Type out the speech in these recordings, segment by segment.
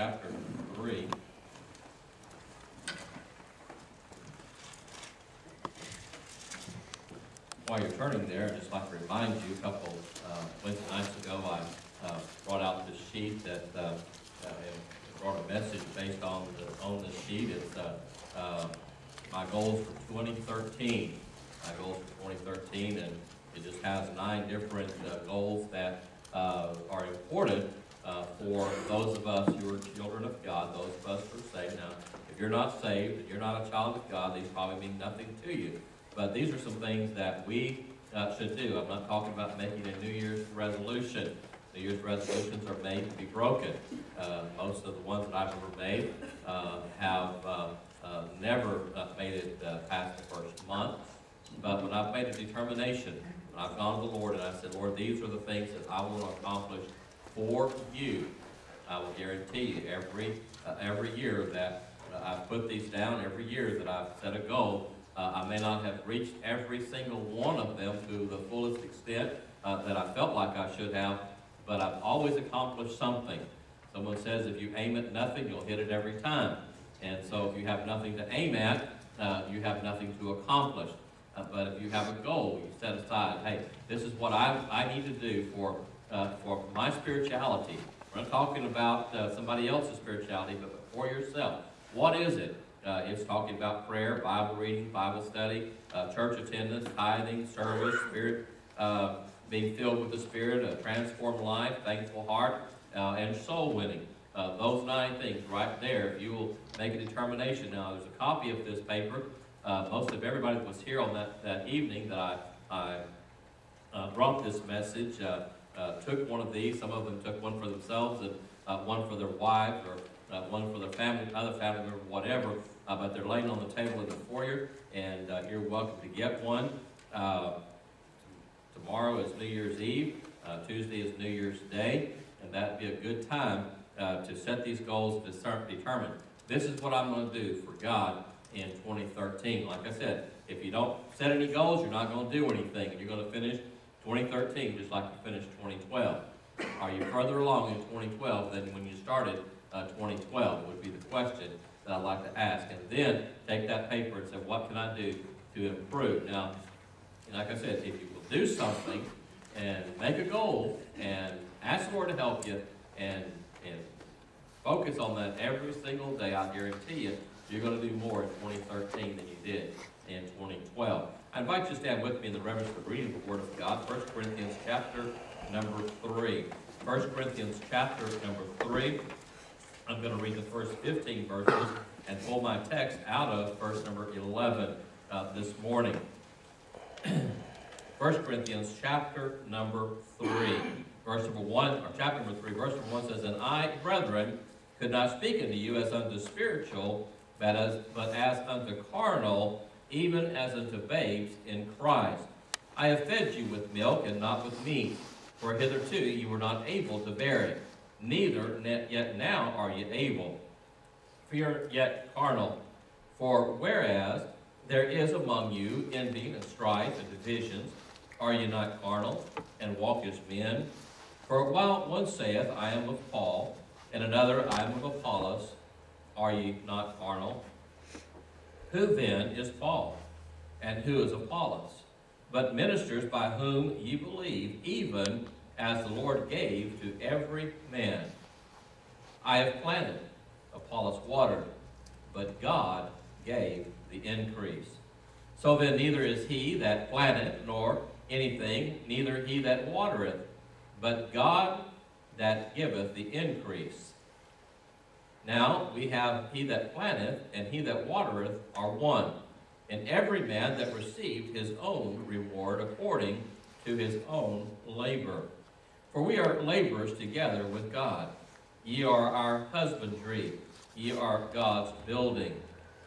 chapter 3. While you're turning there, I'd just like to remind you, a couple uh, Wednesday nights ago, I uh, brought out this sheet that uh, uh, brought a message based on the, on this sheet. It's uh, uh, my goals for 2013. My goals for 2013, and it just has nine different goals that are important uh, for those of us who are children of God, those of us who are saved. Now, if you're not saved and you're not a child of God, these probably mean nothing to you. But these are some things that we uh, should do. I'm not talking about making a New Year's resolution. New Year's resolutions are made to be broken. Uh, most of the ones that I've ever made uh, have uh, uh, never uh, made it past the first month. But when I've made a determination, when I've gone to the Lord and I said, Lord, these are the things that I want to accomplish for you, I will guarantee you every uh, every year that uh, I've put these down, every year that I've set a goal, uh, I may not have reached every single one of them to the fullest extent uh, that I felt like I should have, but I've always accomplished something. Someone says if you aim at nothing, you'll hit it every time. And so if you have nothing to aim at, uh, you have nothing to accomplish. Uh, but if you have a goal, you set aside, hey, this is what I, I need to do for, uh, for my spirituality. We're not talking about uh, somebody else's spirituality, but for yourself. What is it? Uh, it's talking about prayer, Bible reading, Bible study, uh, church attendance, tithing, service, spirit, uh, being filled with the Spirit, a transformed life, thankful heart, uh, and soul winning. Those nine things right there, if you will make a determination. Now, there's a copy of this paper. Most of everybody that was here on that, that evening that I, I brought this message uh, took one of these. Some of them took one for themselves and uh, one for their wives or uh, one for their family, other family member, whatever. Uh, but they're laying on the table in the foyer, and uh, you're welcome to get one. Uh, tomorrow is New Year's Eve. Tuesday is New Year's Day, and that'd be a good time to set these goals to start determine this is what I'm going to do for God in 2013. Like I said, if you don't set any goals, you're not going to do anything, and you're going to finish 2013 just like you finished 2012. Are you further along in 2012 than when you started uh, 2012? Would be the question that I'd like to ask, and then take that paper and say, what can I do to improve? Now, like I said, if you will do something and make a goal and ask the Lord to help you and and focus on that every single day, I guarantee you, you're going to do more in 2013 than you did in 2012. I invite you to stand with me in the reverence of reading of the Word of God, 1 Corinthians chapter number 3. 1 Corinthians chapter number 3. I'm going to read the first 15 verses and pull my text out of verse number 11 uh, this morning. 1 Corinthians chapter number 3, verse number 1, or chapter number 3, verse number 1 says, And I, brethren, could not speak unto you as unto spiritual, but as, but as unto carnal, even as unto babes in Christ. I have fed you with milk and not with meat, for hitherto you were not able to bear it, neither yet now are ye able. Are yet carnal. For whereas there is among you envy and strife and divisions, are ye not carnal, and walk as men? For while one saith, I am of Paul, and another, I am of Apollos, are ye not carnal? Who then is Paul? And who is Apollos? But ministers by whom ye believe, even as the Lord gave to every man. I have planted, Apollos watered, but God gave the increase. So then neither is he that planteth, nor anything, neither he that watereth, but God that giveth the increase. Now we have he that planteth and he that watereth are one, and every man that received his own reward according to his own labor. For we are laborers together with God. Ye are our husbandry, ye are God's building.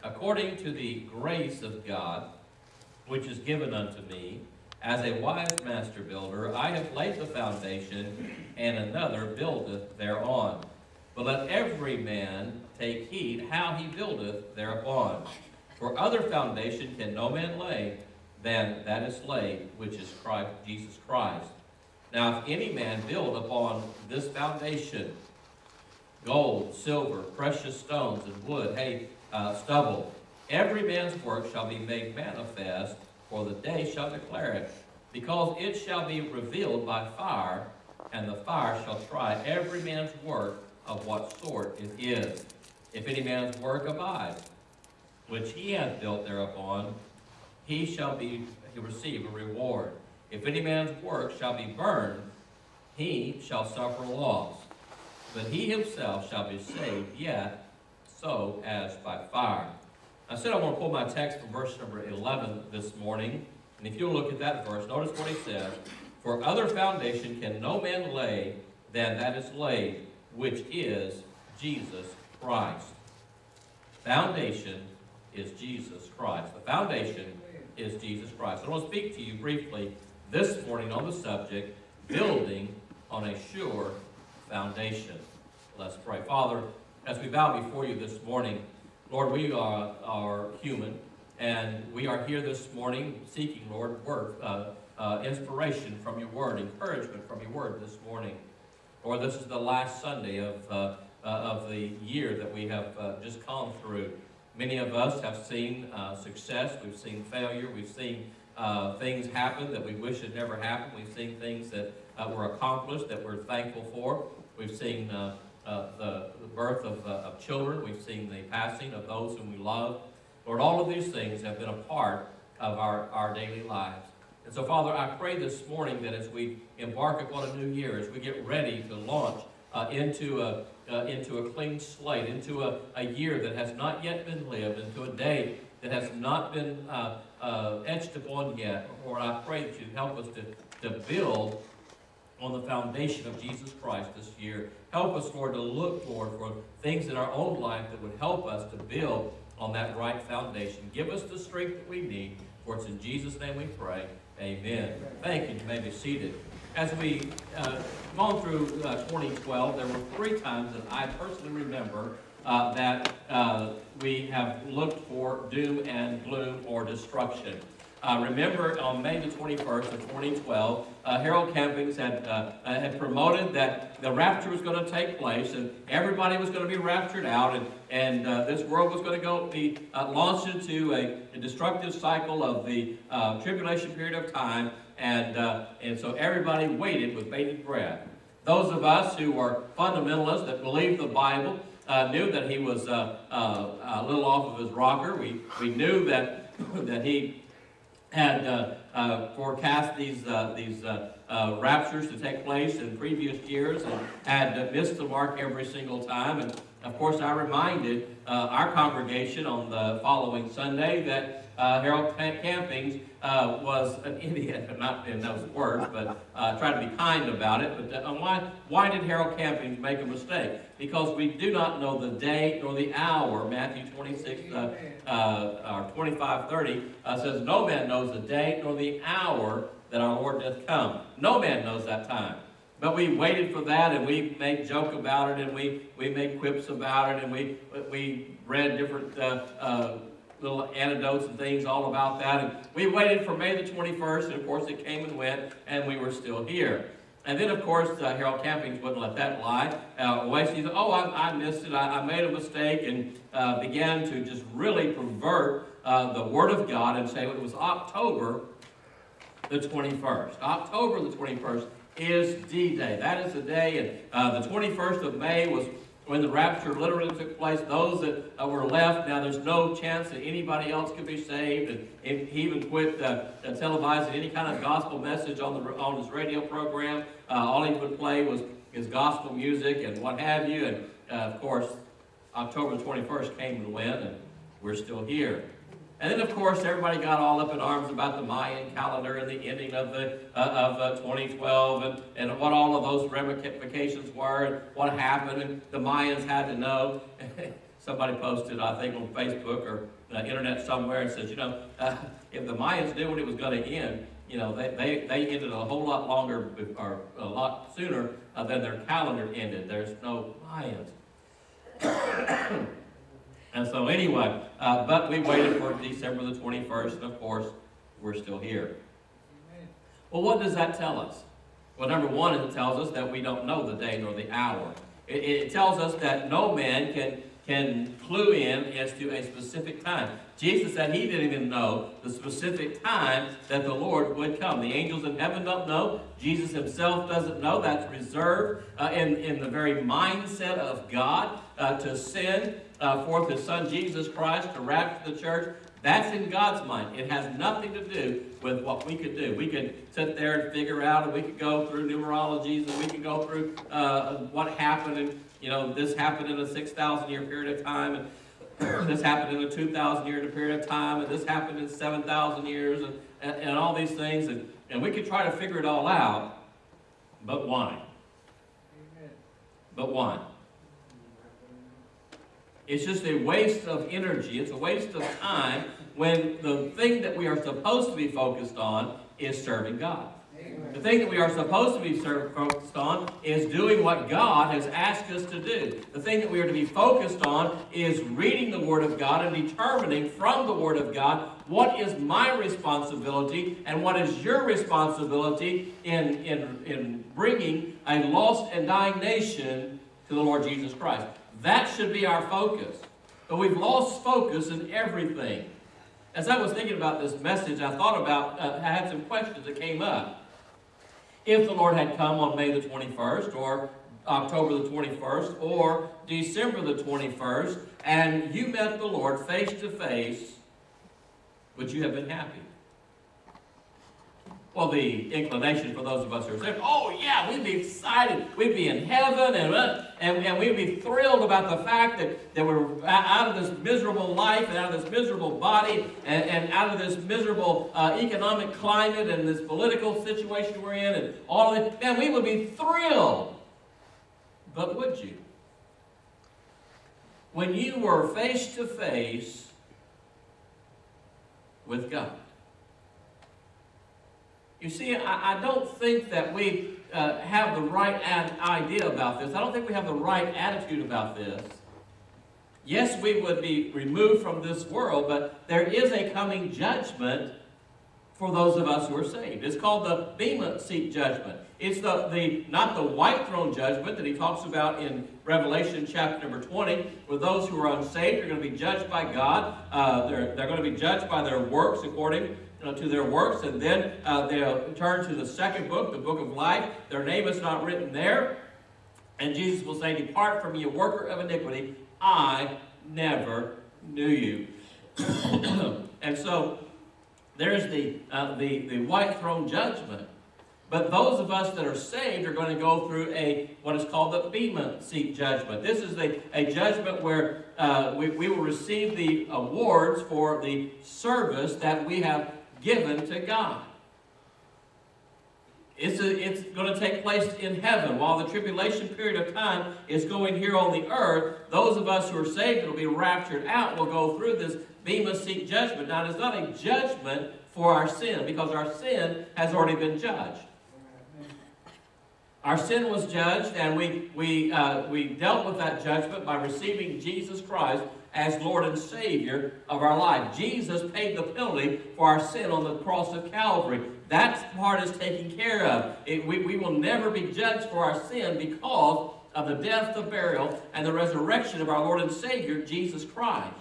According to the grace of God, which is given unto me, as a wise master builder, I have laid the foundation, and another buildeth thereon. But let every man take heed how he buildeth thereupon. For other foundation can no man lay than that is laid, which is Christ, Jesus Christ. Now if any man build upon this foundation, gold, silver, precious stones, and wood, hay, uh, stubble. Every man's work shall be made manifest, for the day shall declare it, because it shall be revealed by fire, and the fire shall try every man's work of what sort it is. If any man's work abide, which he hath built thereupon, he shall be receive a reward. If any man's work shall be burned, he shall suffer loss. But he himself shall be saved, yet so as by fire. I said I want to pull my text from verse number 11 this morning. And if you'll look at that verse, notice what he says. For other foundation can no man lay than that is laid, which is Jesus Christ. Foundation is Jesus Christ. The foundation is Jesus Christ. I want to speak to you briefly this morning on the subject, building on a sure foundation. Let's pray. Father, as we bow before you this morning, Lord, we are, are human, and we are here this morning seeking, Lord, word, uh, uh, inspiration from your word, encouragement from your word this morning. Lord, this is the last Sunday of, uh, uh of the year that we have uh, just come through. Many of us have seen uh, success, we've seen failure, we've seen uh, things happen that we wish had never happened, we've seen things that uh, were accomplished that we're thankful for, we've seen the, the, birth of, of children, we've seen the passing of those whom we love. Lord, all of these things have been a part of our, our daily lives. And so, Father, I pray this morning that as we embark upon a new year, as we get ready to launch into a uh, into a clean slate, into a, a year that has not yet been lived, into a day that has not been uh, uh, etched upon yet. Lord, I pray that you help us to, to build on the foundation of Jesus Christ this year. Help us, Lord, to look, Lord, for things in our own life that would help us to build on that right foundation. Give us the strength that we need, for it's in Jesus' name we pray. Amen. Thank you. You may be seated as we uh, gone through uh, 2012, there were three times that I personally remember uh, that uh, we have looked for doom and gloom or destruction. Uh, remember, on May the 21st of 2012, uh, Harold Campings had, uh, had promoted that the rapture was going to take place and everybody was going to be raptured out and, and uh, this world was going to go be uh, launched into a, a, destructive cycle of the tribulation period of time. And, and so everybody waited with bated breath. Those of us who were fundamentalists that believed the Bible knew that he was a little off of his rocker. We, we knew that, that he had uh, uh, forecast these, uh, these uh, uh, raptures to take place in previous years and had missed the mark every single time. And of course, I reminded uh, our congregation on the following Sunday that uh, Harold Campings uh, was an idiot, not in those words, but uh, try to be kind about it. But why, why did Harold Campings make a mistake? Because we do not know the day nor the hour. Matthew 26, uh, or 25, 30 says, No man knows the day nor the hour that our Lord doth come. No man knows that time. But we waited for that and we made joke about it and we, we made quips about it and we, we read different uh, uh, little anecdotes and things all about that. And we waited for May the 21st and of course it came and went and we were still here. And then, of course, uh, Harold Campings wouldn't let that lie. Uh, Wesley said, oh, I, I missed it. I, I, made a mistake and uh, began to just really pervert uh, the Word of God and say it was October the 21st. October the 21st is D-Day. That is the day, and uh, the 21st of May was when the rapture literally took place. Those that uh, were left, now there's no chance that anybody else could be saved. And he even quit uh, televising any kind of gospel message on, the, on his radio program. Uh, all he would play was his gospel music and what have you. And uh, of course, October 21st came and went, and we're still here. And then, of course, everybody got all up in arms about the Mayan calendar and the ending of the uh, of uh, 2012 and, and what all of those ramifications were and what happened. And the Mayans had to know. Somebody posted, I think, on Facebook or uh, internet somewhere and says, you know, uh, if the Mayans knew when it was going to end, you know, they, they, they ended a whole lot longer or a lot sooner uh, than their calendar ended. There's no Mayans. And so anyway, uh, but we waited for December the 21st, and of course, we're still here. Well, what does that tell us? Well, number one, it tells us that we don't know the day nor the hour. It, it tells us that no man can, can clue in as to a specific time. Jesus said he didn't even know the specific time that the Lord would come. The angels in heaven don't know. Jesus himself doesn't know. That's reserved uh, in, in the very mindset of God uh, to send uh, forth his son Jesus Christ to rapture the church. That's in God's mind. It has nothing to do with what we could do. We could sit there and figure out, and we could go through numerologies, and we could go through uh, what happened, and you know, this happened in a 6,000 year period of time, and this happened in a 2,000 year period of time, and this happened in 7,000 years, and, and, and all these things, and, and we could try to figure it all out, but why? But why? It's just a waste of energy. It's a waste of time when the thing that we are supposed to be focused on is serving God. The thing that we are supposed to be focused on is doing what God has asked us to do. The thing that we are to be focused on is reading the Word of God and determining from the Word of God what is my responsibility and what is your responsibility in, in, in bringing a lost and dying nation to the Lord Jesus Christ. That should be our focus. But we've lost focus in everything. As I was thinking about this message, I thought about, uh, I had some questions that came up. If the Lord had come on May the 21st, or October the 21st, or December the 21st, and you met the Lord face to face, would you have been happy? Well, the inclination for those of us who are saved, oh yeah, we'd be excited. We'd be in heaven and, uh, and, and we'd be thrilled about the fact that, that we're out of this miserable life and out of this miserable body and, and out of this miserable uh, economic climate and this political situation we're in and all of that. Man, we would be thrilled. But would you? When you were face to face with God. You see, I, I don't think that we uh, have the right idea about this. I don't think we have the right attitude about this. Yes, we would be removed from this world, but there is a coming judgment for those of us who are saved. It's called the Bema seat judgment. It's the, the not the white throne judgment that he talks about in Revelation chapter number 20, where those who are unsaved are going to be judged by God. Uh, they're, they're going to be judged by their works according uh, to their works, and then uh, they'll turn to the second book, the book of life. Their name is not written there. And Jesus will say, Depart from me, a worker of iniquity. I never knew you. and so there's the, uh, the, the white throne judgment. But those of us that are saved are going to go through a what is called the Bema seat judgment. This is a, a judgment where uh, we, we will receive the awards for the service that we have given to God. It's, a, it's going to take place in heaven. While the tribulation period of time is going here on the earth, those of us who are saved will be raptured out will go through this Bema seat judgment. Now, it's not a judgment for our sin because our sin has already been judged. Our sin was judged, and we, we, uh, we dealt with that judgment by receiving Jesus Christ as Lord and Savior of our life. Jesus paid the penalty for our sin on the cross of Calvary. That part is taken care of. It, we, we will never be judged for our sin because of the death, the burial, and the resurrection of our Lord and Savior, Jesus Christ.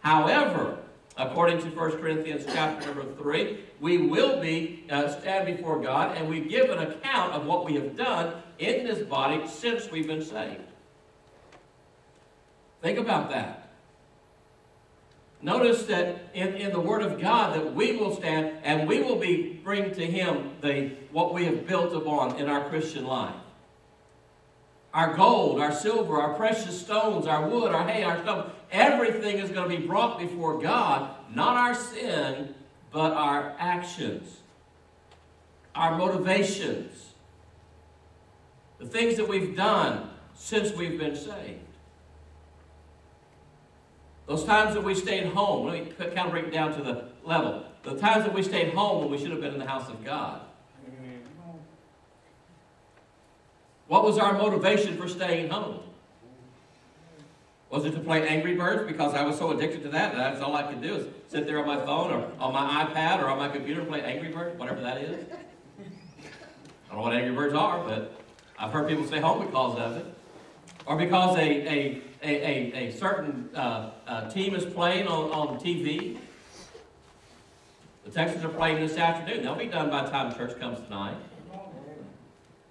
However, according to 1 Corinthians chapter number 3, we will be uh, stand before God and we give an account of what we have done in this body since we've been saved. Think about that. Notice that in, in the Word of God that we will stand and we will be bring to Him the what we have built upon in our Christian life. Our gold, our silver, our precious stones, our wood, our hay, our stone, everything is going to be brought before God, not our sin, but our actions, our motivations, the things that we've done since we've been saved. Those times that we stayed home, let me kind of break it down to the level. The times that we stayed home when we should have been in the house of God. What was our motivation for staying home? Was it to play Angry Birds because I was so addicted to that? That's all I could do is sit there on my phone or on my iPad or on my computer and play Angry Birds, whatever that is. I don't know what Angry Birds are, but I've heard people stay home because of it. or because a, a, a, a, a certain uh, uh, team is playing on, on TV. The Texans are playing this afternoon. They'll be done by the time church comes tonight.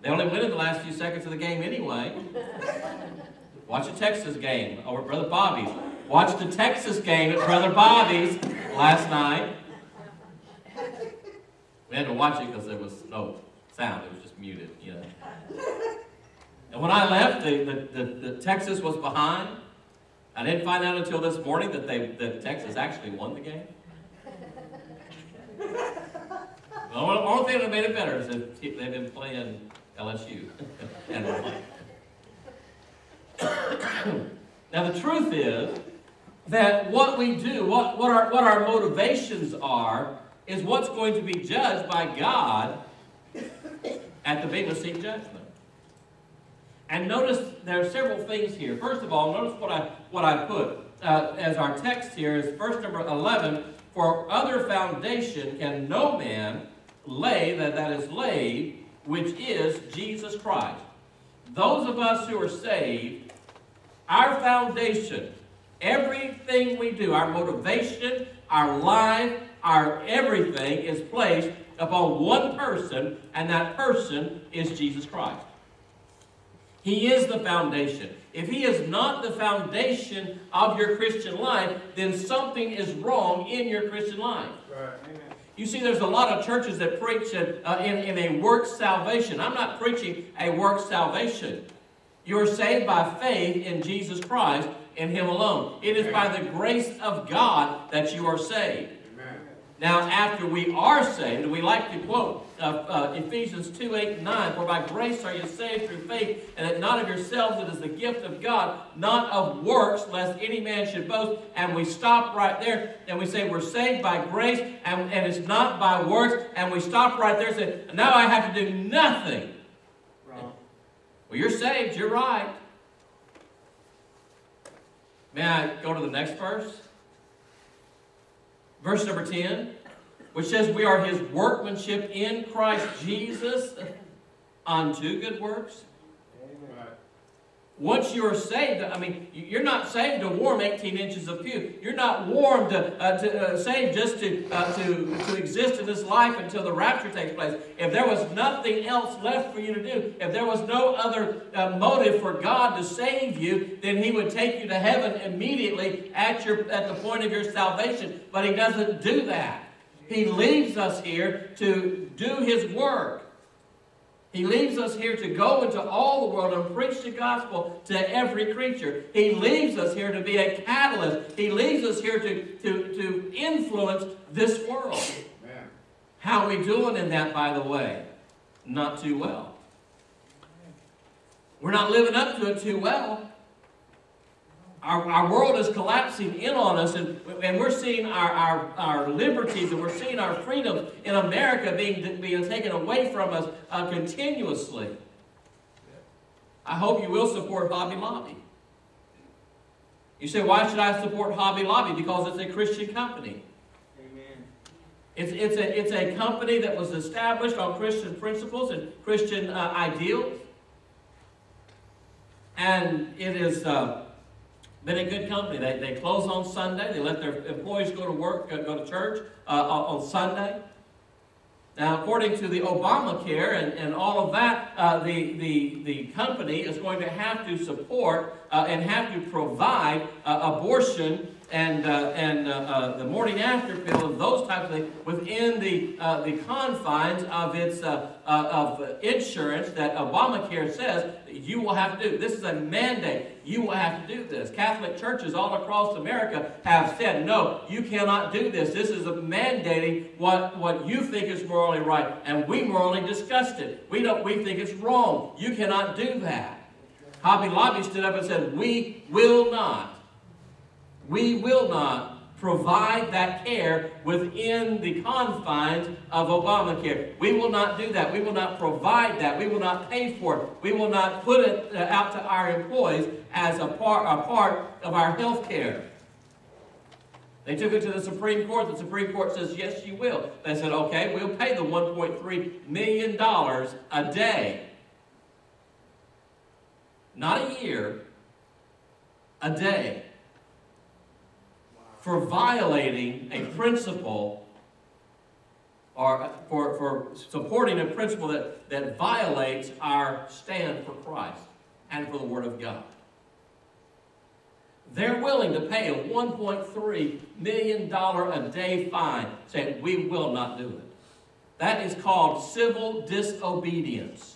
They only win in the last few seconds of the game anyway. Watch a Texas game over at Brother Bobby's. Watch the Texas game at Brother Bobby's last night. We had to watch it because there was no sound. It was just muted, you know. And when I left, the, the, the, the Texas was behind. I didn't find out until this morning that they that Texas actually won the game. The only thing that made it better is that they've been playing LSU and now the truth is that what we do, what, what, our, what our motivations are, is what's going to be judged by God at the Bema Seat judgment. And notice there are several things here. First of all, notice what I, what I put uh, as our text here is verse number 11. For other foundation can no man lay that that is laid, which is Jesus Christ. Those of us who are saved, our foundation, everything we do, our motivation, our life, our everything is placed upon one person, and that person is Jesus Christ. He is the foundation. If he is not the foundation of your Christian life, then something is wrong in your Christian life. Right. Amen. You see, there's a lot of churches that preach uh, in, in a work salvation. I'm not preaching a work salvation. You're saved by faith in Jesus Christ, in Him alone. It is by the grace of God that you are saved. Now, after we are saved, we like to quote uh, uh, Ephesians 2 8 and 9 For by grace are you saved through faith, and that not of yourselves, it is the gift of God, not of works, lest any man should boast. And we stop right there, and we say we're saved by grace, and, and it's not by works. And we stop right there and say, Now I have to do nothing. Wrong. Well, you're saved, you're right. May I go to the next verse? Verse number 10, which says, We are his workmanship in Christ Jesus unto good works. Once you're saved, I mean, you're not saved to warm 18 inches of pew. You're not warmed to, uh, to uh, saved just to, uh, to, to exist in this life until the rapture takes place. If there was nothing else left for you to do, if there was no other uh, motive for God to save you, then He would take you to heaven immediately at, your, at the point of your salvation. But He doesn't do that. He leaves us here to do His work. He leaves us here to go into all the world and preach the gospel to every creature. He leaves us here to be a catalyst. He leaves us here to, to, to influence this world. How are we doing in that, by the way? Not too well. We're not living up to it too well. Our, our world is collapsing in on us, and, and we're seeing our, our, our liberties and we're seeing our freedoms in America being, being taken away from us uh, continuously. I hope you will support Hobby Lobby. You say, why should I support Hobby Lobby? Because it's a Christian company. Amen. It's, it's, a, it's a company that was established on Christian principles and Christian uh, ideals. And it is. Uh, been a good company. They, they close on Sunday. They let their employees go to work, go to church uh, on Sunday. Now, according to the Obamacare and, and all of that, uh, the, the, the company is going to have to support uh, and have to provide uh, abortion and, uh, and uh, the morning after pill and those types of things within the, the confines of its of insurance that Obamacare says you will have to do. This is a mandate. You will have to do this. Catholic churches all across America have said, no, you cannot do this. This is a mandating what, what you think is morally right. And we morally discussed it. We, don't, we think it's wrong. You cannot do that. Hobby Lobby stood up and said, we will not we will not provide that care within the confines of Obamacare. We will not do that. We will not provide that. We will not pay for it. We will not put it uh, out to our employees as a part, a part of our health care. They took it to the Supreme Court. The Supreme Court says, yes, you will. They said, okay, we'll pay the $1.3 million a day. Not a year, a day for violating a principle or for, for supporting a principle that, that violates our stand for Christ and for the Word of God. They're willing to pay a $1.3 million a day fine, saying, We will not do it. That is called civil disobedience.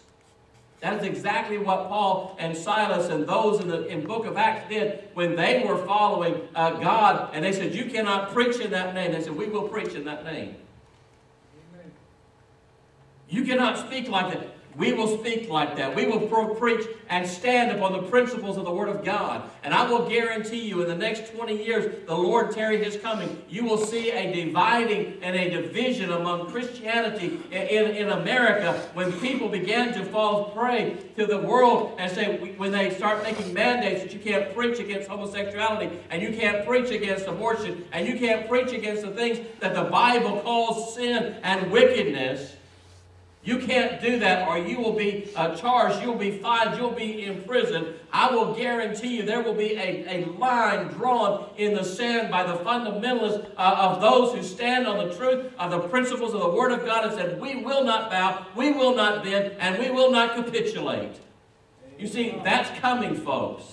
That is exactly what Paul and Silas and those in the in book of Acts did when they were following uh, God and they said, You cannot preach in that name. They said, We will preach in that name. Amen. You cannot speak like that. We will speak like that. We will preach and stand upon the principles of the Word of God. And I will guarantee you, in the next 20 years, the Lord tarry His coming, you will see a dividing and a division among Christianity in, in America when people begin to fall prey to the world and say, when they start making mandates that you can't preach against homosexuality and you can't preach against abortion and you can't preach against the things that the Bible calls sin and wickedness you can't do that or you will be uh, charged, you'll be fined, you'll be in prison. I will guarantee you there will be a, a line drawn in the sand by the fundamentalists uh, of those who stand on the truth of the principles of the Word of God and said, We will not bow, we will not bend, and we will not capitulate. You see, that's coming, folks.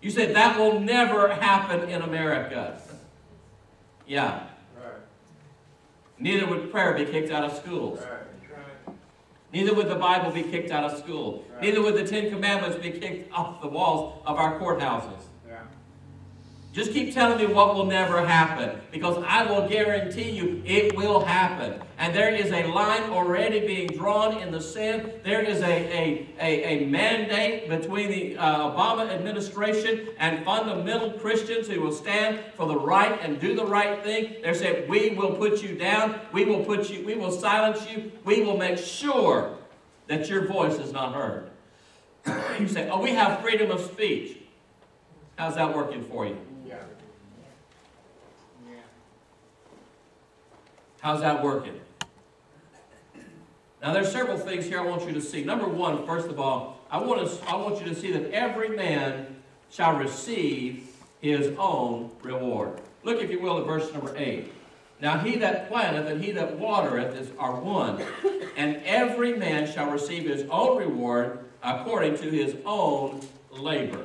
You said that will never happen in America. Yeah. Right. Neither would prayer be kicked out of schools. Right. Neither would the Bible be kicked out of school. Neither would the Ten Commandments be kicked off the walls of our courthouses. Just keep telling me what will never happen because I will guarantee you it will happen. And there is a line already being drawn in the sand. There is a, a, a, a mandate between the uh, Obama administration and fundamental Christians who will stand for the right and do the right thing. They're saying, we will put you down. We will put you, we will silence you. We will make sure that your voice is not heard. you say, oh, we have freedom of speech. How's that working for you? How's that working? Now, there's several things here I want you to see. Number one, first of all, I want, to, I want you to see that every man shall receive his own reward. Look, if you will, at verse number 8. Now he that planteth and he that watereth is, are one, and every man shall receive his own reward according to his own labor.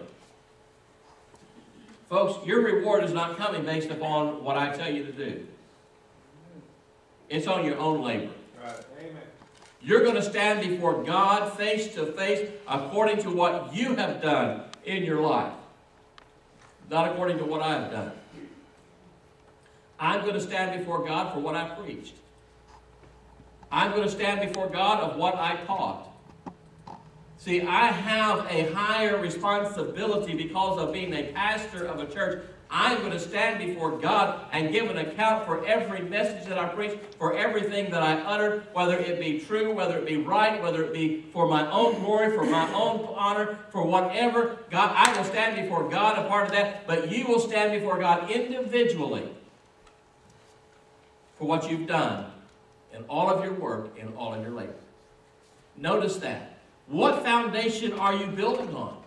Folks, your reward is not coming based upon what I tell you to do. It's on your own labor. Right. Amen. You're going to stand before God face to face according to what you have done in your life, not according to what I have done. I'm going to stand before God for what I preached. I'm going to stand before God of what I taught. See, I have a higher responsibility because of being a pastor of a church I'm going to stand before God and give an account for every message that I preach, for everything that I utter, whether it be true, whether it be right, whether it be for my own glory, for my own honor, for whatever. God, I will stand before God, a part of that, but you will stand before God individually for what you've done in all of your work, in all of your labor. Notice that. What foundation are you building on?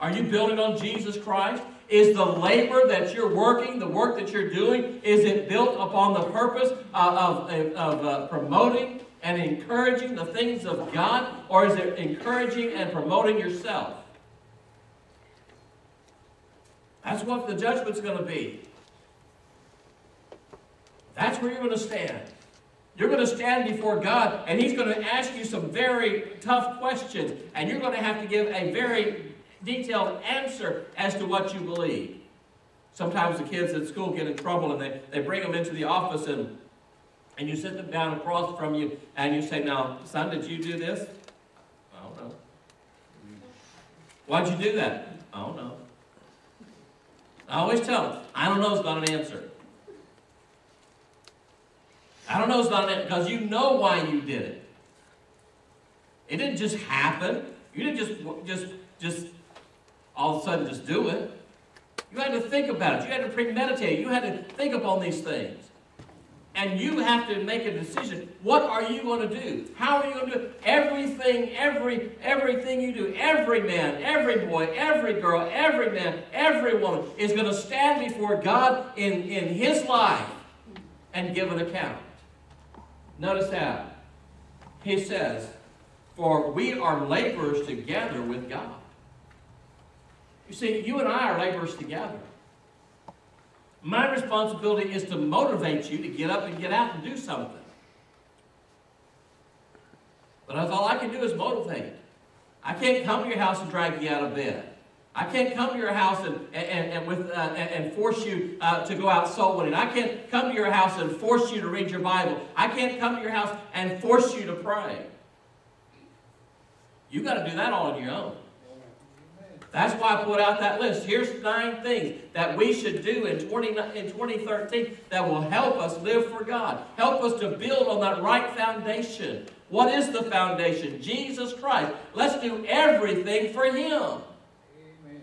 Are you building on Jesus Christ? Is the labor that you're working, the work that you're doing, is it built upon the purpose of, of, of uh, promoting and encouraging the things of God, or is it encouraging and promoting yourself? That's what the judgment's going to be. That's where you're going to stand. You're going to stand before God, and He's going to ask you some very tough questions, and you're going to have to give a very detailed answer as to what you believe. Sometimes the kids at school get in trouble and they, they bring them into the office and, and you sit them down across from you and you say, Now, son, did you do this? I don't know. Why'd you do that? I don't know. I always tell them, I don't know is not an answer. I don't know is not an answer because you know why you did it. It didn't just happen. You didn't just just just all of a sudden just do it. You had to think about it. You had to premeditate. You had to think upon these things. And you have to make a decision. What are you going to do? How are you going to do it? Everything, every, everything you do, every man, every boy, every girl, every man, every woman is going to stand before God in, in his life and give an account. Notice that. He says, For we are laborers together with God. You see, you and I are laborers together. My responsibility is to motivate you to get up and get out and do something. But that's all I can do is motivate. I can't come to your house and drag you out of bed. I can't come to your house and, and, and, with, uh, and force you uh, to go out soul winning. I can't come to your house and force you to read your Bible. I can't come to your house and force you to pray. You've got to do that all on your own. That's why I put out that list. Here's nine things that we should do in, 20, in 2013 that will help us live for God. Help us to build on that right foundation. What is the foundation? Jesus Christ. Let's do everything for Him. Amen.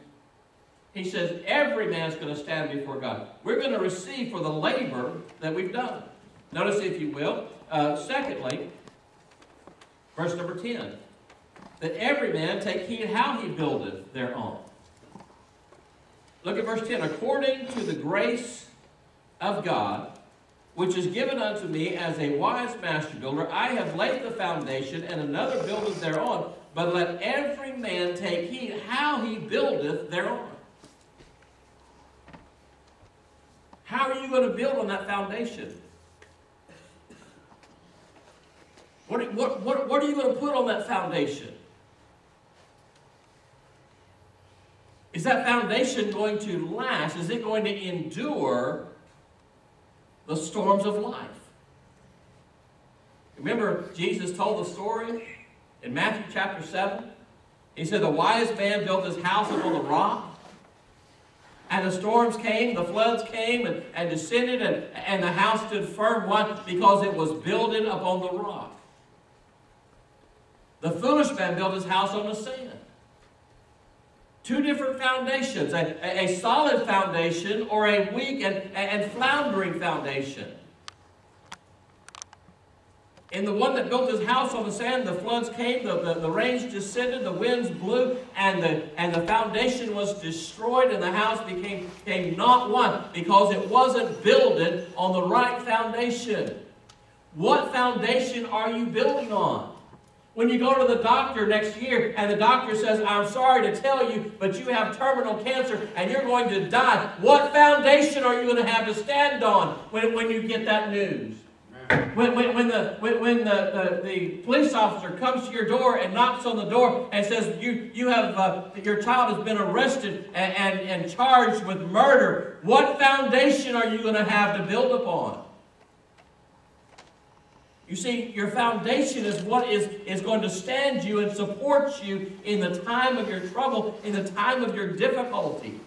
He says every man's going to stand before God. We're going to receive for the labor that we've done. Notice, if you will, uh, secondly, verse number 10 that every man take heed how he buildeth thereon. Look at verse 10. According to the grace of God, which is given unto me as a wise master builder, I have laid the foundation, and another buildeth thereon. But let every man take heed how he buildeth thereon. How are you going to build on that foundation? What, what, what, what are you going to put on that foundation? Is that foundation going to last? Is it going to endure the storms of life? Remember, Jesus told the story in Matthew chapter 7? He said, The wise man built his house upon the rock. And the storms came, the floods came and, and descended, and, and the house stood firm. Why? Because it was builded upon the rock. The foolish man built his house on the sand. Two different foundations, a, a, solid foundation or a weak and, and floundering foundation. In the one that built his house on the sand, the floods came, the, the, the, rains descended, the winds blew, and the, and the foundation was destroyed, and the house became, became not one because it wasn't builded on the right foundation. What foundation are you building on? When you go to the doctor next year and the doctor says, I'm sorry to tell you, but you have terminal cancer and you're going to die, what foundation are you going to have to stand on when, when you get that news? When, when, when, the, when, when the, the, the, police officer comes to your door and knocks on the door and says you, you have, uh, your child has been arrested and, and, and charged with murder, what foundation are you going to have to build upon? You see, your foundation is what is, is going to stand you and support you in the time of your trouble, in the time of your difficulty.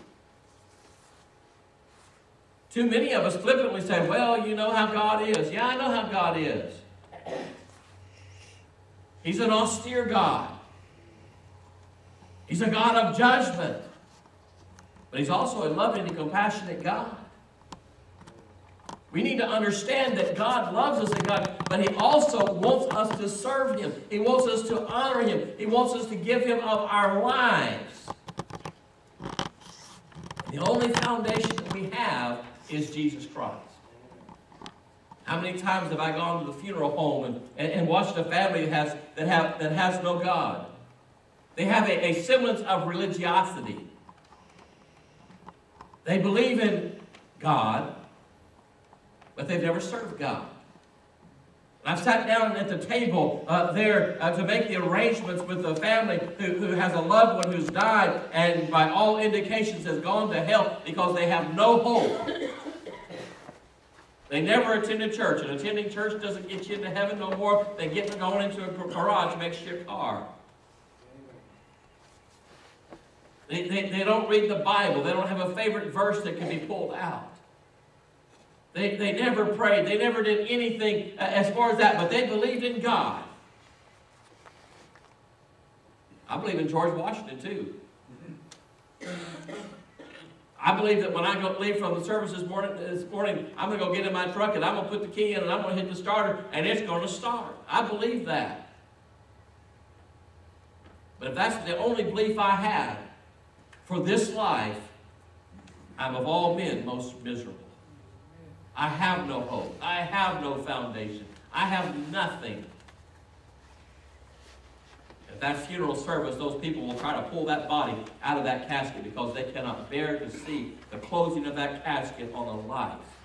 Too many of us flippantly say, well, you know how God is. Yeah, I know how God is. He's an austere God. He's a God of judgment. But he's also a loving and compassionate God. We need to understand that God loves us and God, but He also wants us to serve Him. He wants us to honor Him. He wants us to give Him of our lives. The only foundation that we have is Jesus Christ. How many times have I gone to the funeral home and, and, and watched a family that has, that, have, that has no God? They have a, a semblance of religiosity. They believe in God, but they've never served God. I've sat down at the table uh, there uh, to make the arrangements with the family who, who has a loved one who's died and by all indications has gone to hell because they have no hope. They never attended church, and attending church doesn't get you into heaven no more than getting going into a garage makeshift car. They, they, they don't read the Bible. They don't have a favorite verse that can be pulled out. They, they never prayed. They never did anything uh, as far as that, but they believed in God. I believe in George Washington too. I believe that when I go leave from the service this morning, this morning, I'm gonna go get in my truck and I'm gonna put the key in and I'm gonna hit the starter and it's gonna start. I believe that. But if that's the only belief I have for this life, I'm of all men most miserable. I have no hope. I have no foundation. I have nothing. At that funeral service, those people will try to pull that body out of that casket because they cannot bear to see the closing of that casket on a life.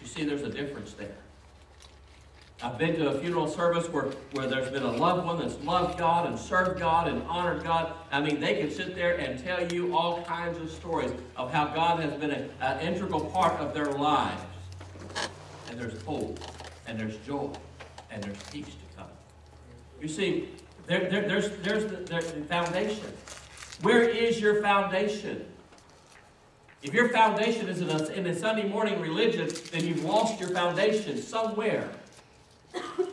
you see, there's a difference there. I've been to a funeral service where, where there's been a loved one that's loved God and served God and honored God. I mean, they can sit there and tell you all kinds of stories of how God has been an integral part of their lives. And there's hope, and there's joy, and there's peace to come. You see, there, there, there's, there's the, there's the foundation. Where is your foundation? If your foundation is in a, in a Sunday morning religion, then you've lost your foundation somewhere.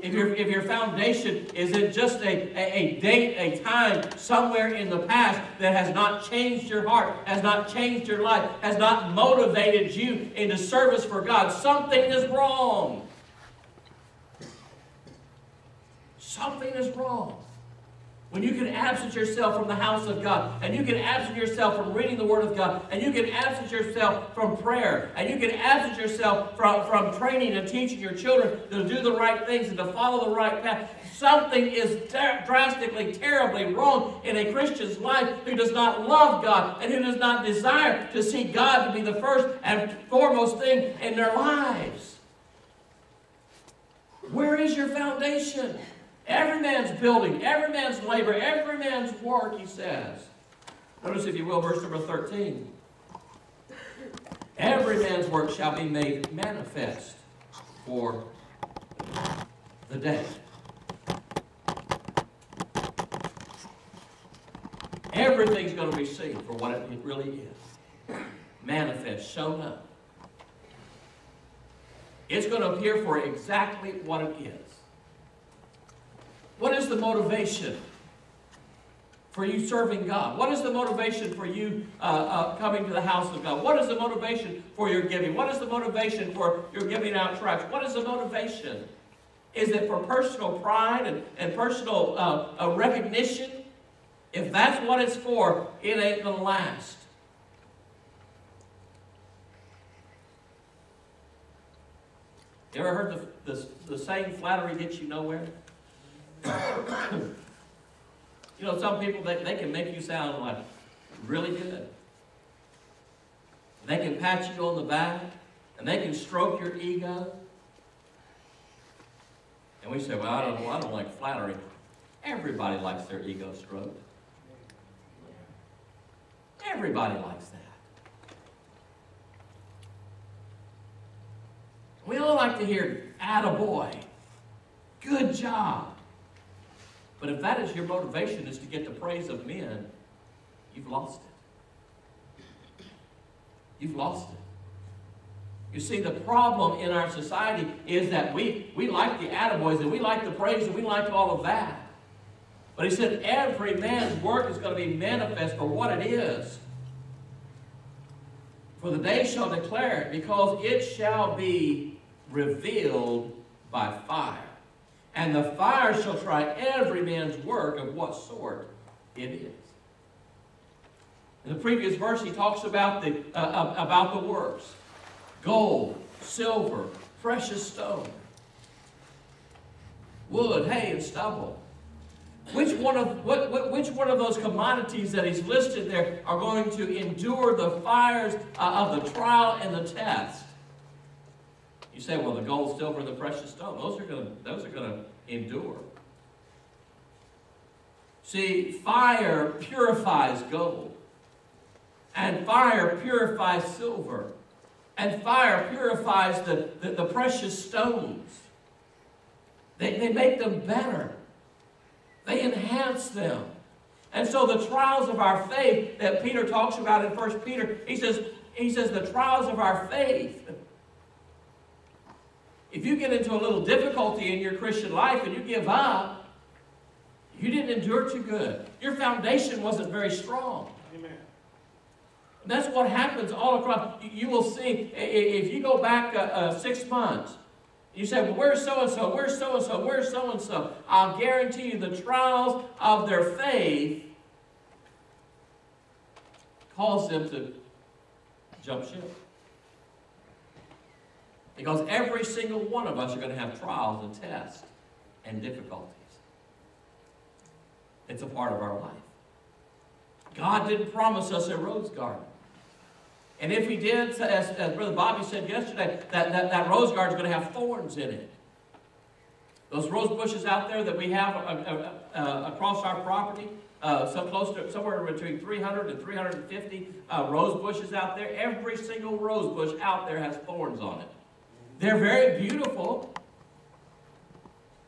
If your, if your foundation is in just a, a, a, date, a time somewhere in the past that has not changed your heart, has not changed your life, has not motivated you into service for God, something is wrong. Something is wrong. When you can absent yourself from the house of God, and you can absent yourself from reading the Word of God, and you can absent yourself from prayer, and you can absent yourself from, from training and teaching your children to do the right things and to follow the right path, something is ter drastically, terribly wrong in a Christian's life who does not love God and who does not desire to see God to be the first and foremost thing in their lives. Where is your foundation? Every man's building, every man's labor, every man's work, he says. Notice, if you will, verse number 13. Every man's work shall be made manifest for the day. Everything's going to be seen for what it really is. Manifest, shown up. It's going to appear for exactly what it is. What is the motivation for you serving God? What is the motivation for you uh, uh, coming to the house of God? What is the motivation for your giving? What is the motivation for your giving out tracts? What is the motivation? Is it for personal pride and, and personal uh, uh recognition? If that's what it's for, it ain't going to last. You ever heard the, the, the saying, flattery gets you nowhere? You know, some people, they, they can make you sound like really good. They can pat you on the back, and they can stroke your ego. And we say, well, I don't, I don't like flattery. Everybody likes their ego stroked. Everybody likes that. We all like to hear, attaboy, good job. But if that is your motivation is to get the praise of men, you've lost it. You've lost it. You see, the problem in our society is that we, we like the attaboys and we like the praise and we like all of that. But he said every man's work is going to be manifest for what it is. For the day shall declare it, because it shall be revealed by fire and the fire shall try every man's work of what sort it is. In the previous verse, he talks about the, uh, uh, about the works. Gold, silver, precious stone, wood, hay, and stubble. Which one of what, what, which one of those commodities that he's listed there are going to endure the fires uh, of the trial and the test? You say, well, the gold, silver, and the precious stone, those are going to, those are to endure. See, fire purifies gold, and fire purifies silver, and fire purifies the, the, the precious stones. They, they make them better. They enhance them. And so the trials of our faith that Peter talks about in 1 Peter, he says, he says the trials of our faith if you get into a little difficulty in your Christian life and you give up, you didn't endure too good. Your foundation wasn't very strong. Amen. That's what happens all across. You will see, if you go back uh, uh, six months, you say, well, where's so-and-so, where's so-and-so, where's so-and-so? I'll guarantee you the trials of their faith cause them to jump ship. Because every single one of us are going to have trials and tests and difficulties. It's a part of our life. God didn't promise us a rose garden. And if he did, as, as Brother Bobby said yesterday, that, that, that rose garden is going to have thorns in it. Those rose bushes out there that we have uh, uh, uh, across our property, uh, so close to somewhere between 300 and 350 uh, rose bushes out there. Every single rose bush out there has thorns on it. They're very beautiful.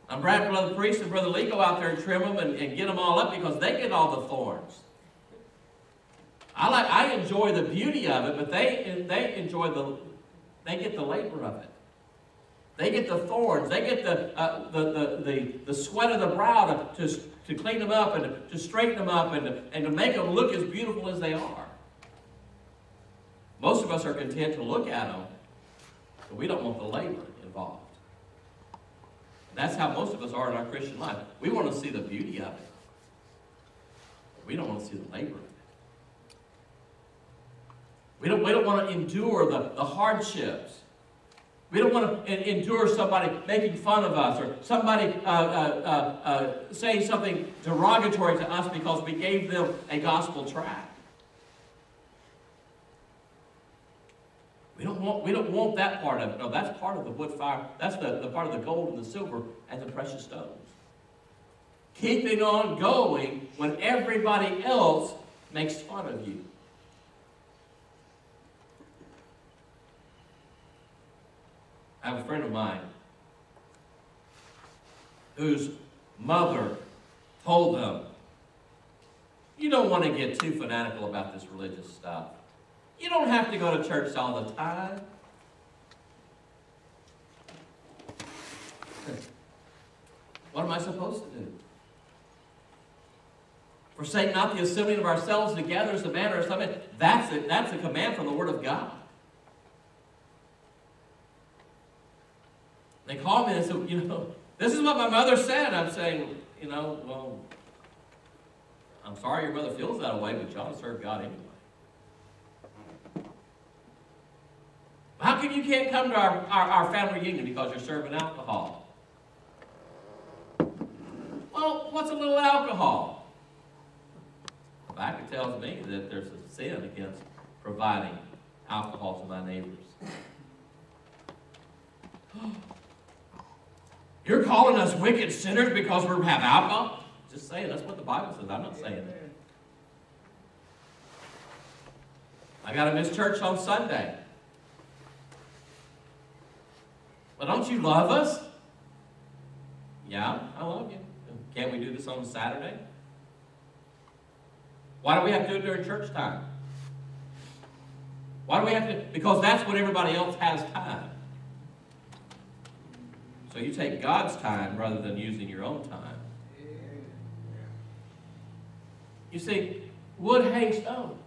I'm glad Brother Priest and Brother Lee go out there and trim them and, and get them all up because they get all the thorns. I like I enjoy the beauty of it, but they they enjoy the they get the labor of it. They get the thorns. They get the uh, the, the, the the sweat of the brow to, to, to clean them up and to straighten them up and to, and to make them look as beautiful as they are. Most of us are content to look at them, but we don't want the labor involved. That's how most of us are in our Christian life. We want to see the beauty of it. But we don't want to see the labor we don't, we don't want to endure the, the hardships. We don't want to endure somebody making fun of us or somebody uh, uh, uh, uh, saying something derogatory to us because we gave them a gospel tract. We don't want, we don't want that part of it. No, that's part of the wood fire. That's the, the part of the gold and the silver and the precious stones. Keeping on going when everybody else makes fun of you. I have a friend of mine whose mother told them, you don't want to get too fanatical about this religious stuff. You don't have to go to church all the time. What am I supposed to do? Forsake not the assembling of ourselves together as the manner of some. That's it. That's a command from the Word of God. They called me and said, you know, this is what my mother said. I'm saying, you know, well, I'm sorry your mother feels that way, but to serve God anyway. How come you can't come to our, our, our family reunion because you're serving alcohol? Well, what's a little alcohol? The Bible tells me that there's a sin against providing alcohol to my neighbors. You're calling us wicked sinners because we have alcohol? Just saying, that's what the Bible says. I'm not saying that. I got to miss church on Sunday. Well, don't you love us? Yeah, I love you. Can't we do this on Saturday? Why do we have to do it during church time? Why do we have to? Because that's when everybody else has time. So you take God's time rather than using your own time. You see, wood hates stone.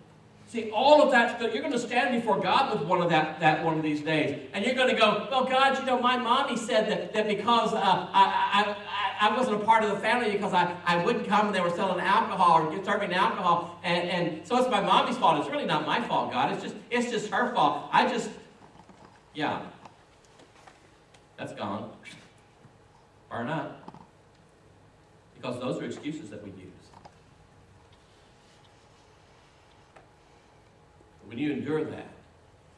See, all of that's good. You're going to stand before God with one of that, that one of these days, and you're going to go, "Well, God, you know, my mommy said that, that because uh, I, I, I wasn't a part of the family because I, I wouldn't come and they were selling alcohol or serving alcohol, and, and so it's my mommy's fault. It's really not my fault, God. It's just it's just her fault. I just, yeah, that's gone. Or not. Because those are excuses that we use. When you endure that,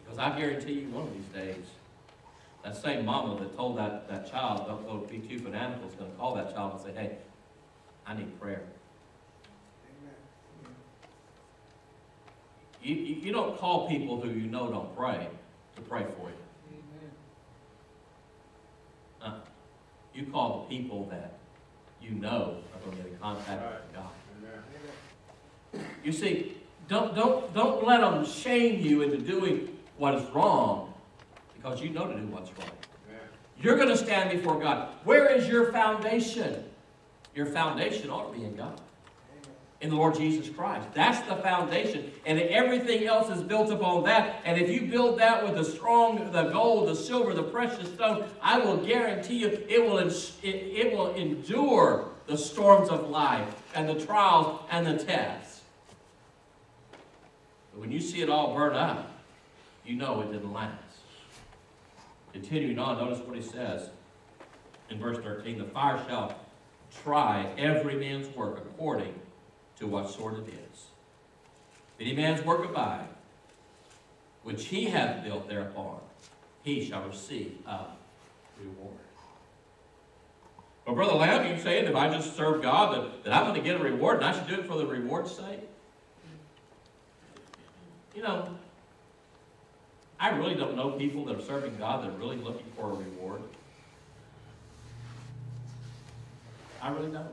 because I guarantee you one of these days, that same mama that told that, that child, don't go be too fanatical, is going to call that child and say, hey, I need prayer. You, you, you, don't call people who you know don't pray to pray for you. Uh, you call the people that you know are going to get in contact with God. You see, don't, don't, don't let them shame you into doing what is wrong because you know to do what's right. You're going to stand before God. Where is your foundation? Your foundation ought to be in God. in the Lord Jesus Christ. That's the foundation. And everything else is built upon that. And if you build that with the strong, the gold, the silver, the precious stone, I will guarantee you it will, it, it will endure the storms of life and the trials and the tests. But when you see it all burn up, you know it didn't last. Continuing on, notice what he says in verse 13 The fire shall try every man's work according to what sort it is. If any man's work abide, which he hath built thereupon, he shall receive a reward. Well, Brother Lamb, you saying if I just serve God that, that I'm going to get a reward and I should do it for the reward's sake? You know, I really don't know people that are serving God that are really looking for a reward. I really don't.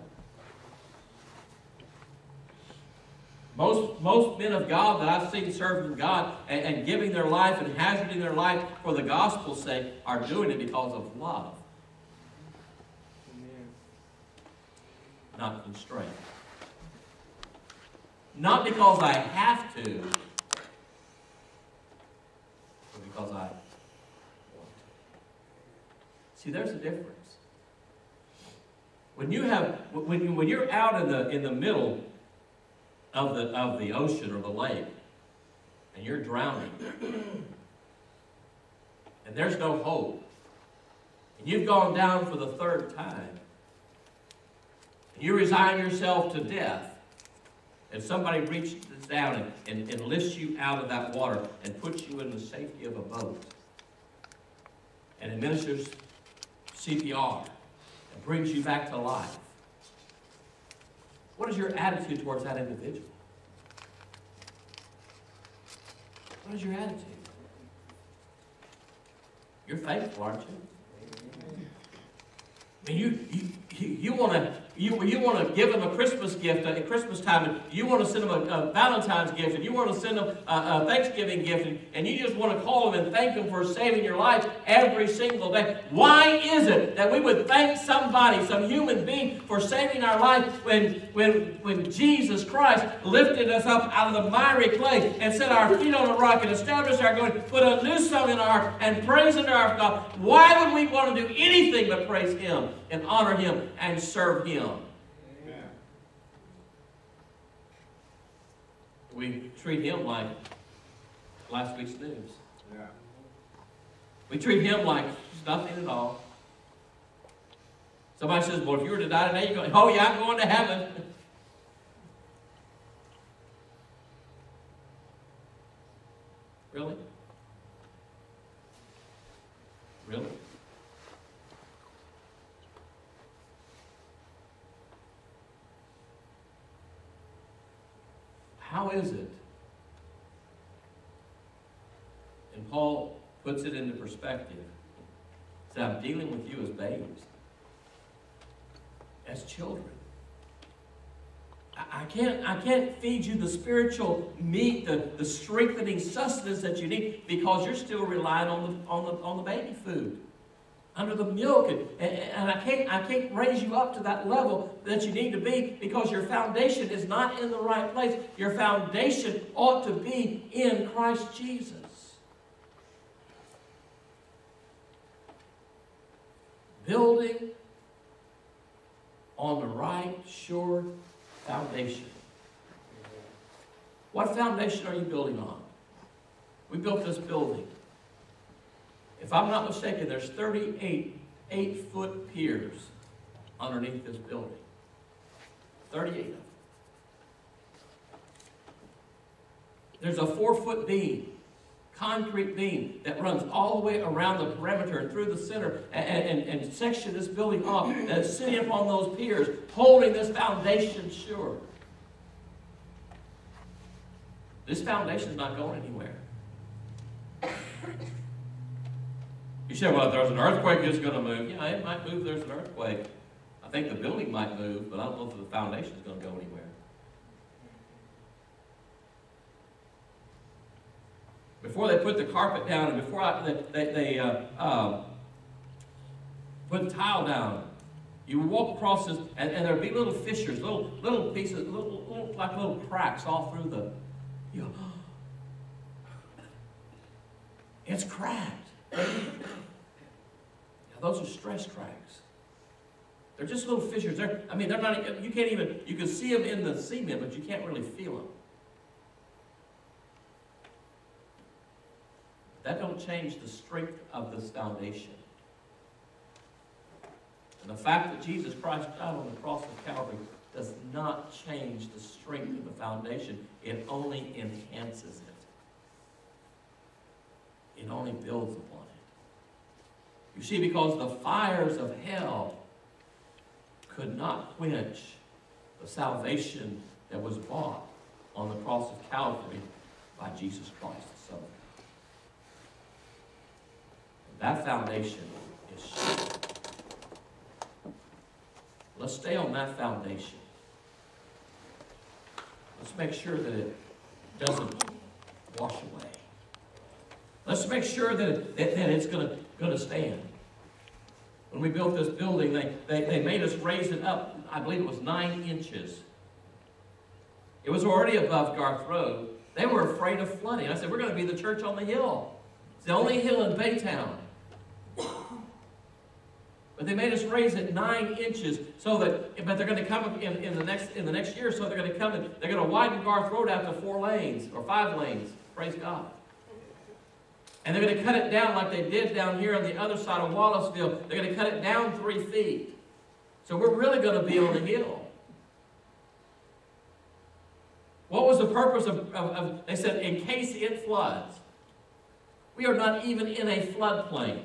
Most, most men of God that I've seen serving God and, and giving their life and hazarding their life for the gospel's sake are doing it because of love. Not constraint. Not because I have to, because I want to. See, there's a difference. When you have, when, you, when you're out in the, in the middle of the, of the ocean or the lake, and you're drowning, and there's no hope, and you've gone down for the third time, and you resign yourself to death, and somebody reaches down and, and, and lifts you out of that water and puts you in the safety of a boat, and administers CPR, and brings you back to life, what is your attitude towards that individual? What is your attitude? You're faithful, aren't you? I mean, you, you, you, want to you, you want to give them a Christmas gift at Christmas time, and you want to send them a, a Valentine's gift, and you want to send them a, a Thanksgiving gift, and, and, you just want to call them and thank them for saving your life every single day. Why is it that we would thank somebody, some human being, for saving our life when, when, when Jesus Christ lifted us up out of the miry clay and set our feet on the rock and established our going, put a new song in our and praise into our God? Why would we want to do anything but praise Him and honor Him and serve Him? We treat him like last week's news. Yeah. We treat him like nothing at all. Somebody says, well, if you were to die today, you're going, oh yeah, I'm going to heaven. really? Really? How is it? And Paul puts it into perspective. Says, I'm dealing with you as babes, as children. I can't, I can't feed you the spiritual meat, the, the strengthening sustenance that you need because you're still relying on the, on the, on the baby food under the milk and, and I can't I can't raise you up to that level that you need to be because your foundation is not in the right place. Your foundation ought to be in Christ Jesus. Building on the right, sure foundation. What foundation are you building on? We built this building if I'm not mistaken, there's 38 eight-foot piers underneath this building. 38 of them. There's a four-foot beam, concrete beam, that runs all the way around the perimeter and through the center and, and, and section this building off that's sitting upon those piers, holding this foundation sure. This foundation is not going anywhere. You say, well, if there's an earthquake, it's going to move. Yeah, it might move there's an earthquake. I think the building might move, but I don't know if the foundation is going to go anywhere. Before they put the carpet down and before I, they, they, they uh, uh, put the tile down, You would walk across this, and, and there'd be little fissures, little little pieces, little, little like little cracks all through the. You go, it's cracked. Now, those are stress cracks. They're just little fissures. They're, I mean, they're not. You can't even. You can see them in the cement, but you can't really feel them. That don't change the strength of this foundation. And the fact that Jesus Christ died on the cross of Calvary does not change the strength of the foundation. It only enhances it. It only builds it. You see, because the fires of hell could not quench the salvation that was bought on the cross of Calvary by Jesus Christ, the Son. That foundation is sure. Let's stay on that foundation. Let's make sure that it doesn't wash away. Let's make sure that, it, that, that it's going to stand. When we built this building, they, they, they made us raise it up, I believe it was nine inches. It was already above Garth Road. They were afraid of flooding. I said, we're going to be the church on the hill. It's the only hill in Baytown. But they made us raise it nine inches so that, but they're going to come in, in the next in the next year, so they're going to come and they're going to widen Garth Road out to four lanes or five lanes. Praise God. And they're going to cut it down like they did down here on the other side of Wallisville. They're going to cut it down three feet. So we're really going to be on the hill. What was the purpose of, of, of they said, in case it floods. We are not even in a floodplain.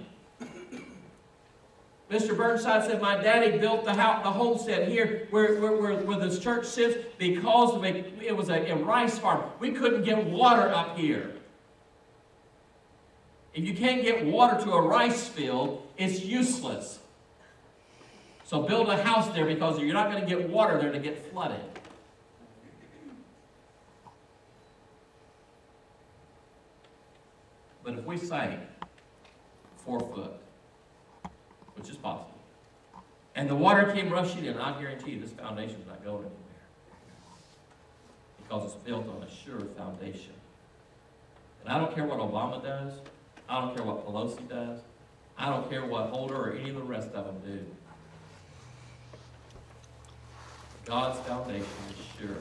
Mr. Burnside said, My daddy built the house, the homestead here where, where, where, where this church sits because a, it was a, a rice farm. We couldn't get water up here. If you can't get water to a rice field, it's useless. So build a house there because you're not going to get water there to get flooded. But if we sank four foot, which is possible. And the water came rushing in. I guarantee you this foundation is not going anywhere. Because it's built on a sure foundation. And I don't care what Obama does. I don't care what Pelosi does. I don't care what Holder or any of the rest of them do. God's foundation is sure.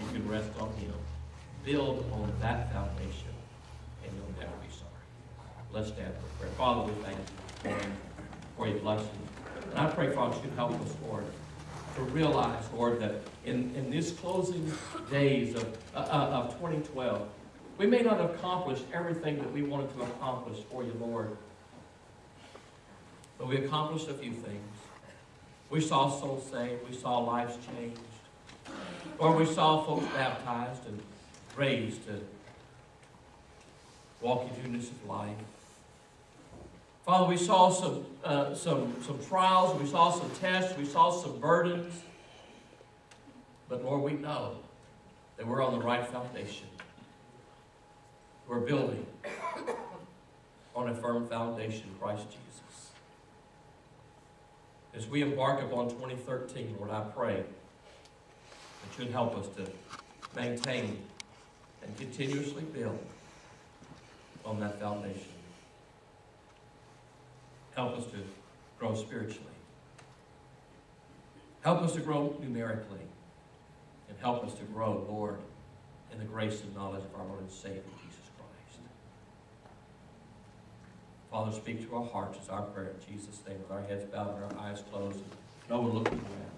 You can rest on Him. Build on that foundation, and you'll never be sorry. Let's stand for prayer. Father, we thank you for your blessing. And I pray, Father, you help us, Lord, to realize, Lord, that in, in these closing days of, uh, of 2012, we may not have accomplished everything that we wanted to accomplish for you, Lord. But we accomplished a few things. We saw souls saved. We saw lives changed. Or we saw folks baptized and raised to walk in newness of life. Father, we saw some, uh, some, some trials, we saw some tests, we saw some burdens. But Lord, we know that we're on the right foundation. We're building on a firm foundation, Christ Jesus. As we embark upon 2013, Lord, I pray that you'd help us to maintain and continuously build on that foundation. Help us to grow spiritually. Help us to grow numerically. And help us to grow, Lord, in the grace and knowledge of our Lord and Savior, Jesus Christ. Father, speak to our hearts as our prayer in Jesus' name with our heads bowed and our eyes closed no one looking around.